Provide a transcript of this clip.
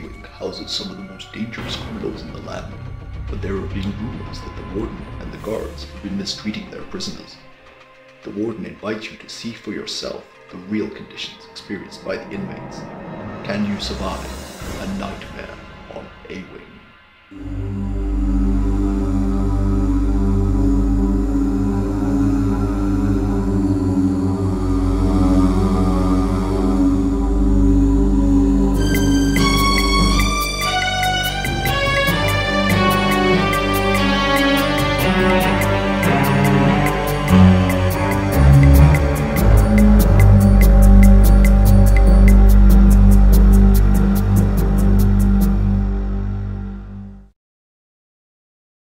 houses some of the most dangerous criminals in the land, but there have been rumors that the warden and the guards have been mistreating their prisoners. The warden invites you to see for yourself the real conditions experienced by the inmates. Can you survive a nightmare on A Wing?